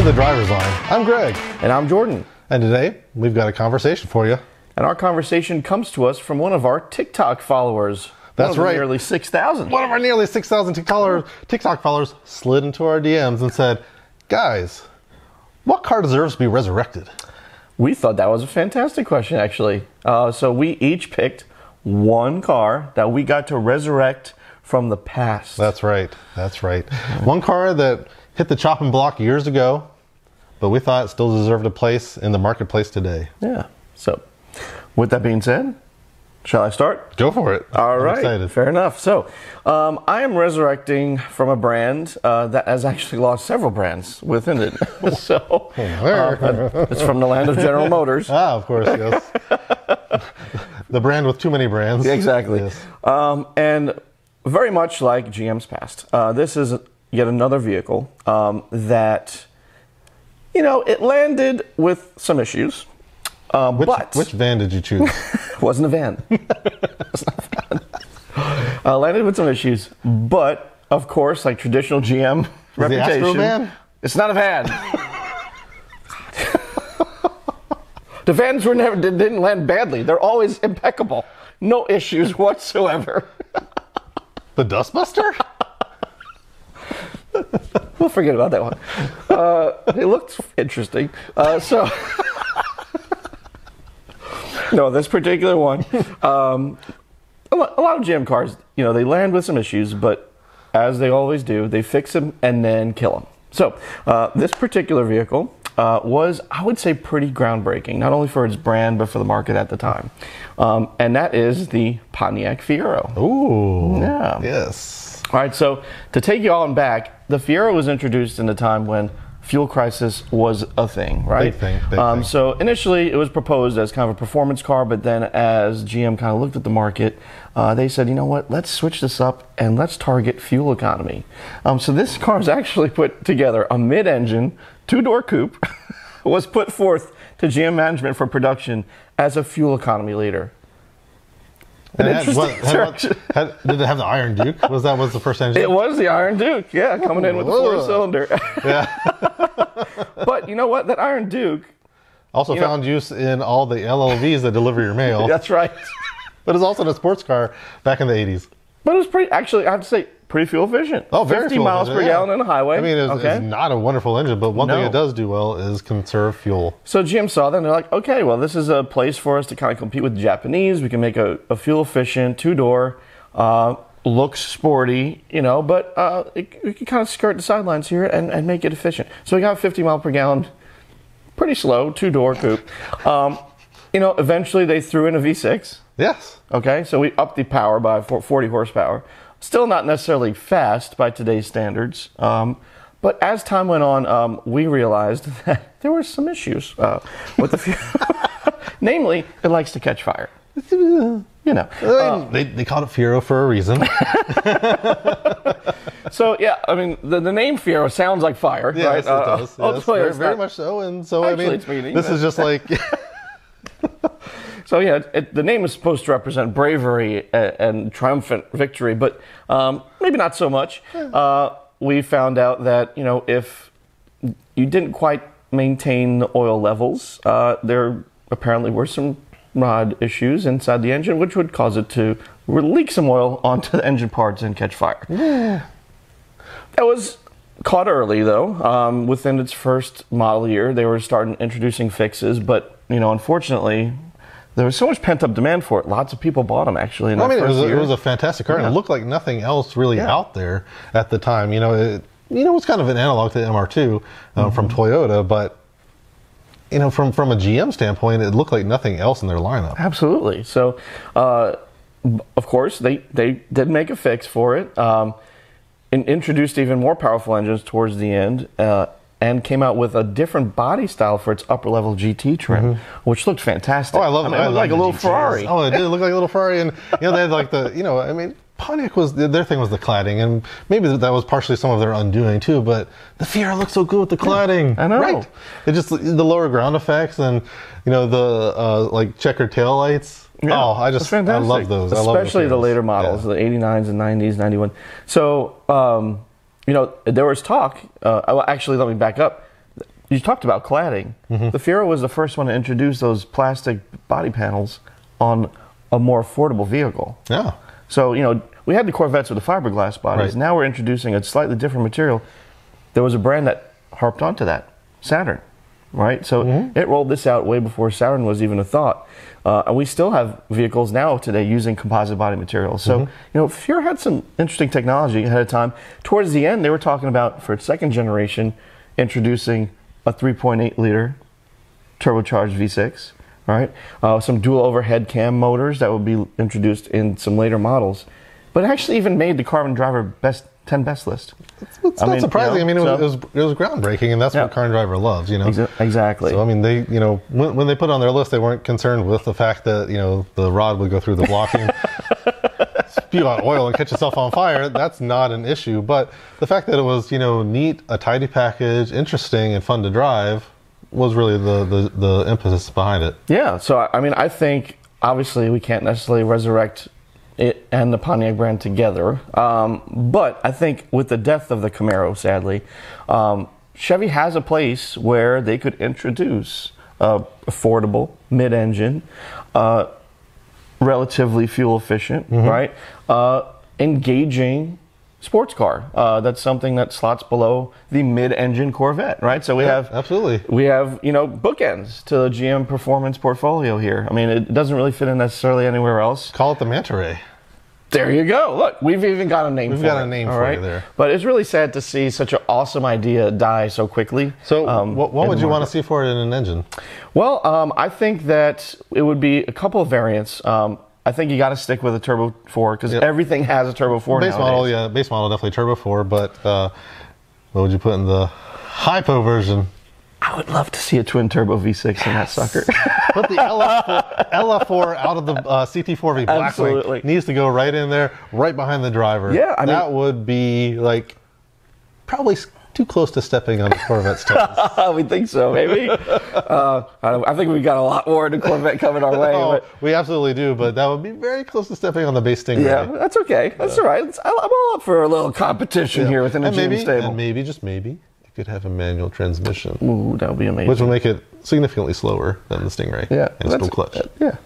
to the driver's line. I'm Greg, And I'm Jordan. and today we've got a conversation for you. And our conversation comes to us from one of our TikTok followers. That's right. Nearly 6,000. One of our nearly 6,000 TikTok TikTok followers slid into our DMs and said, Guys, what car deserves to be resurrected? We thought that was a fantastic question, actually. Uh, so we each picked one car that we got to resurrect from the past. That's right. That's right. One car that hit the chopping block years ago, but we thought it still deserved a place in the marketplace today. yeah. So, with that being said, shall I start? Go for it. All I'm right, excited. fair enough. So, um, I am resurrecting from a brand uh, that has actually lost several brands within it. so, uh, it's from the land of General Motors. Ah, of course, yes. the brand with too many brands. Exactly. Yes. Um, and very much like GM's past, uh, this is yet another vehicle um, that, you know, it landed with some issues. Um, Which, but which van did you choose? wasn't a van. It's not a van. uh, landed with some issues, but of course, like traditional GM reputation, van? it's not a van. the vans were never did- didn't land badly. They're always impeccable, no issues whatsoever. the Dustbuster? We'll forget about that one. Uh, it looked interesting. Uh, so, no, this particular one, um, a, lo- a lot of GM cars, you know, they land with some issues, but as they always do, they fix them and then kill them. So, uh, this particular vehicle uh, was, I would say, pretty groundbreaking, not only for its brand, but for the market at the time. Um, and that is the Pontiac Fiero. Ooh. Yeah. Yes. All right, so to take you on back, the Fiero was introduced in a time when fuel crisis was a thing, right? Big thing, big um, thing. So initially, it was proposed as kind of a performance car, but then as GM kind of looked at the market, uh, they said, you know what, let's switch this up and let's target fuel economy. Um, so this car is actually put together a mid-engine, two-door coupe, was put forth to GM management for production as a fuel economy leader. An And it had- what- had had- did it have the Iron Duke? Was that was the first engine? It was the Iron Duke, yeah, coming in with the Whoa. four cylinder. Yeah. but you know what? That Iron Duke, Also You know- found use in all the LLVs that deliver your mail. that's right. But it's also in a sports car back in the 80s. But it was pretty, actually, I have to say, pretty fuel efficient. Oh, very 50 fuel miles efficient, per yeah. gallon on the highway. I mean, it's, okay. it's not a wonderful engine, but one thing it does do well is conserve fuel. So GM saw that and they're like, okay, well, this is a place for us to kind of compete with the Japanese. We can make a, a fuel efficient two door, uh, looks sporty, you know, but uh, it, we can kind of skirt the sidelines here and, and make it efficient. So we got 50 mile per gallon, pretty slow, two door coupe. Um, you know, eventually they threw in a V6. Yes. Okay, so we upped the power by 40 horsepower. Still not necessarily fast by today's standards. Um, but as time went on, um, we realized that there were some issues uh, with the fuel. Namely, it likes to catch fire. You know. Mean, they, they called it Fiero for a reason. So, yeah, I mean, the, the name Fiero sounds like fire, yes, right? it Uh, does. Yes, very, very not. much so. And so, I mean, meaning, this but- is just like, So yeah, it, the name is supposed to represent bravery and, and triumphant victory, but um, maybe not so much. Uh, we found out that you know if you didn't quite maintain the oil levels, uh, there apparently were some rod issues inside the engine, which would cause it to leak some oil onto the engine parts and catch fire. That was caught early, though. Um, within its first model year, they were starting introducing fixes, but you know, unfortunately, there was so much pent up demand for it. Lots of people bought them actually. In I mean, it was, a, it was a fantastic car, and it looked like nothing else really Yeah. out there at the time. You know, it, you know, it was kind of an analog to the MR2 uh, from Mm-hmm. Toyota, but you know, from from a GM standpoint, it looked like nothing else in their lineup. Absolutely. So, uh, of course, they, they did make a fix for it um, and introduced even more powerful engines towards the end uh, and came out with a different body style for its upper level GT trim, which looked fantastic. Mm-hmm. Oh, I love it. mean, it I looked like a little GTs. Ferrari. Oh, it did look like a little Ferrari, and you know they had like the you know I mean Pontiac was their thing was the cladding, and maybe that was partially some of their undoing too. But the Fiero looked so good with the cladding. I know. Right? It just the lower ground effects and you know the uh, like checkered tail lights. Yeah, oh, I just I love those. I love especially the later models, Yeah. the 89s and 90s, 91. So, um, you know, there was talk. Uh, well, actually, let me back up. you talked about cladding. Mm-hmm. The Fiero was the first one to introduce those plastic body panels on a more affordable vehicle. Yeah. So, you know, we had the Corvettes with the fiberglass bodies. Right. Now we're introducing a slightly different material. There was a brand that harped onto that, Saturn, right? So Mm-hmm. it rolled this out way before Saturn was even a thought. Uh, and we still have vehicles now today using composite body materials. So, Mm-hmm. you know, Fiero had some interesting technology ahead of time. Towards the end, they were talking about, for its second generation, introducing a 3.8 liter turbocharged V6, right? Uh, some dual overhead cam motors that will be introduced in some later models, but actually even made the Car and Driver best 10 best list. It's I not mean, surprising. you know, I mean, it was, it was it was groundbreaking, and that's Yeah. what Car and Driver loves. You know. Exa- exactly. So I mean, they you know when, when they put on their list, they weren't concerned with the fact that you know the rod would go through the blocking, spew out oil, and catch itself on fire. That's not an issue. But the fact that it was you know neat, a tidy package, interesting, and fun to drive was really the the, the impetus behind it. Yeah, so I mean, I think obviously we can't necessarily resurrect it and the Pontiac brand together, um, but I think with the death of the Camaro, sadly, um, Chevy has a place where they could introduce uh, affordable mid-engine, uh, relatively fuel efficient, right? Uh, engaging sports car. Uh, that's something that slots below the mid-engine Corvette, right? So we Yeah, have absolutely. we have you know bookends to the GM performance portfolio here. I mean, it doesn't really fit in necessarily anywhere else. Call it the Manta Ray. There you go. Look, we've even got a name. We've for got it, a name for you right? there. But it's really sad to see such an awesome idea die so quickly. So um, what, what would you want to see for it in an engine? Well, um, I think that it would be a couple of variants. Um, I think you got to stick with a Turbo 4 because Yep. everything has a Turbo 4 Base model, yeah, base model definitely turbo four, but uh, what would you put in the hypo version? I would love to see a twin turbo V6 in that sucker. Put the LF4, LF4 out of the uh, CT4V Blackwing. Absolutely. Needs to go right in there, right behind the driver. Yeah, I mean- that would be like probably too close to stepping on the Corvette's toes. we think so, maybe. uh, I, I think we've got a lot more in the Corvette coming our way. oh, we absolutely do, but that would be very close to stepping on the base Stingray. yeah, that's okay. That's all right. It's, I'm all up for a little competition here within the and GM maybe, stable. and maybe just maybe you could have a manual transmission, Ooh, that would be amazing. which will make it significantly slower than the Stingray. yeah, and still clutch. yeah,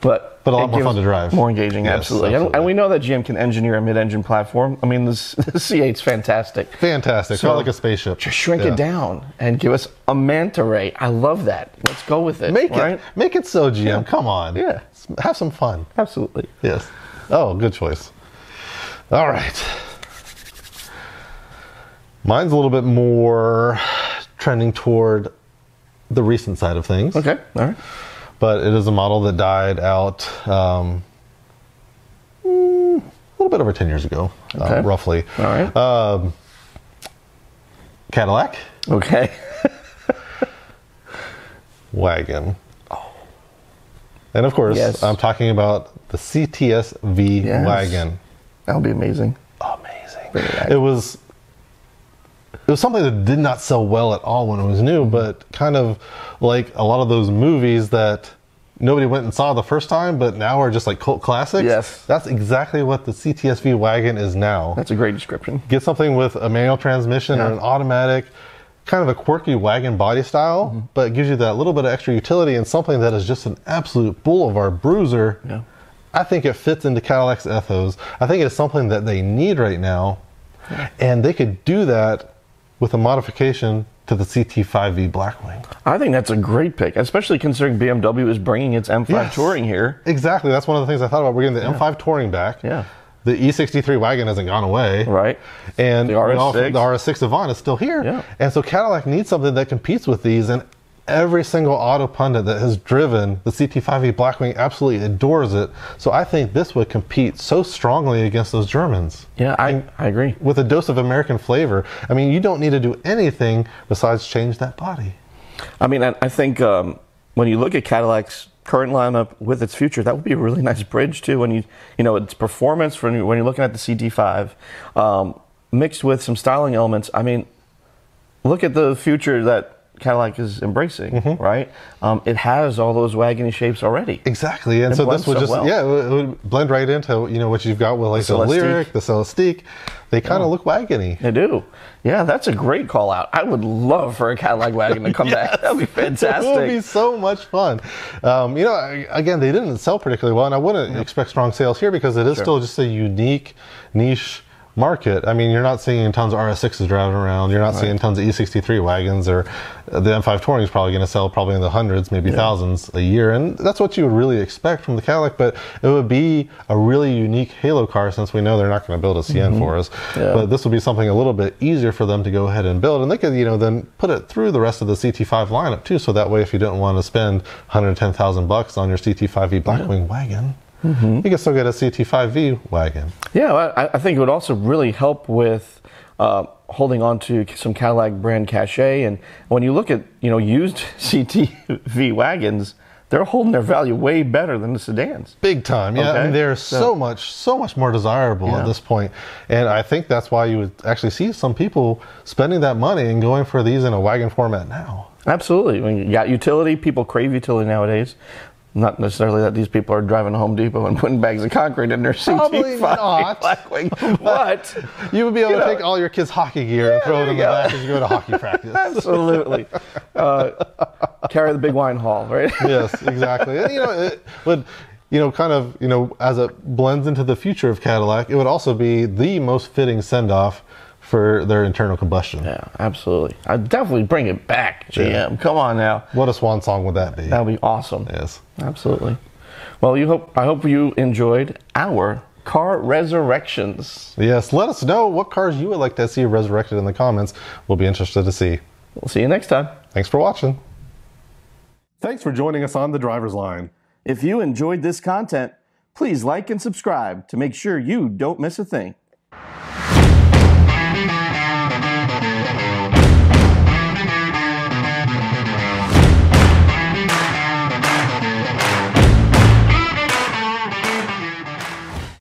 but But a lot more fun to drive. More engaging, Yes, absolutely. And, absolutely. and we know that GM can engineer a mid-engine platform. I mean, this the C8's fantastic. Fantastic, So, like a spaceship. Just shrink Yeah. it down and give us a manta ray. I love that. Let's go with it. Make right? it, make it so, GM. Come on. Yeah. Have some fun. Absolutely. Yes. Oh, good choice. All right. Mine's a little bit more trending toward the recent side of things, Okay. All right. But it is a model that died out um, mm, a little bit over 10 years ago, Okay. uh, roughly. All right. Um, Cadillac okay. wagon. Oh. And of course, Yes. I'm talking about the CTS-V Yes. wagon. that would be amazing. amazing. It was it was something that did not sell well at all when it was new, but kind of like a lot of those movies that nobody went and saw the first time, but now are just like cult classics. Yes. That's exactly what the CTSV wagon is now. That's a great description. Get something with a manual transmission or an automatic, kind of a quirky wagon body style, Mm-hmm. but it gives you that little bit of extra utility and something that is just an absolute boulevard bruiser. Yeah. I think it fits into Cadillac's ethos. I think it's something that they need right now. And they could do that with a modification to the CT5V Blackwing. I think that's a great pick, especially considering BMW is bringing its M5 Yes. Touring here. Exactly. That's one of the things I thought about. We're getting the M5 Touring back. Yeah. The E63 wagon hasn't gone away. Right. And The you know, RS6. the RS6 Avant is still here. Yeah. And so Cadillac needs something that competes with these. And every single auto pundit that has driven the CT5V Blackwing absolutely adores it. So I think this would compete so strongly against those Germans. Yeah, I, I agree. With a dose of American flavor. I mean, you don't need to do anything besides change that body. I mean, I, I think um, when you look at Cadillac's current lineup with its future, that would be a really nice bridge too. When you you know its performance when you, when you're looking at the CT5, um, mixed with some styling elements. I mean, look at the future that Cadillac is embracing, Mm-hmm. right? Um, it has all those wagony shapes already. Exactly, and so this would so just well. yeah, it would, blend right into you know what you've got with like the, Celestiq. Lyriq, the Celestiq. They kind of look wagony. They do. Yeah, that's a great call out. I would love for a Cadillac wagon to come back. That'd be fantastic. It would be so much fun. Um, you know, I- again, they didn't sell particularly well, and I wouldn't expect strong sales here because it is still just a unique niche market. I mean, you're not seeing tons of RS6s driving around. You're not seeing tons of E63 wagons, or the M5 Touring is probably going to sell probably in the hundreds, maybe thousands a year, and that's what you would really expect from the Cadillac. But it would be a really unique Halo car since we know they're not going to build a CN mm-hmm. for us. Yeah. But this would be something a little bit easier for them to go ahead and build, and they could, you know, then put it through the rest of the CT5 lineup too. So that way, if you didn't want to spend 110,000 bucks on your CT5V Blackwing wagon, you can still get a CT5V wagon. Yeah, I, I think it would also really help with uh, holding on to some Cadillac brand cachet. And when you look at you know used CTV wagons, they're holding their value way better than the sedans. Big time, yeah. I mean, they're so much, so much more desirable Yeah. at this point. point, and I think that's why you would actually see some people spending that money and going for these in a wagon format now. Absolutely. I mean, you got utility. People crave utility nowadays. Not necessarily that these people are driving to Home Depot and putting bags of concrete in their Probably CT5 not. Blackwing, but You would be able to know. take all your kids' hockey gear and throw it in the go. back as you go to hockey practice. absolutely uh, carry the big wine haul, right? yes, exactly. And, you know, it would, you know, kind of, you know, as it blends into the future of Cadillac, it would also be the most fitting send off for their internal combustion. Yeah, absolutely. I'd definitely bring it back, GM. Yeah. Come on now. What a swan song would that be? That would be awesome. yes. Absolutely. Well, you hope I hope you enjoyed our car resurrections. Yes. Let us know what cars you would like to see resurrected in the comments. We'll be interested to see. We'll see you next time. Thanks for watching. Thanks for joining us on the driver's line. If you enjoyed this content, please like and subscribe to make sure you don't miss a thing.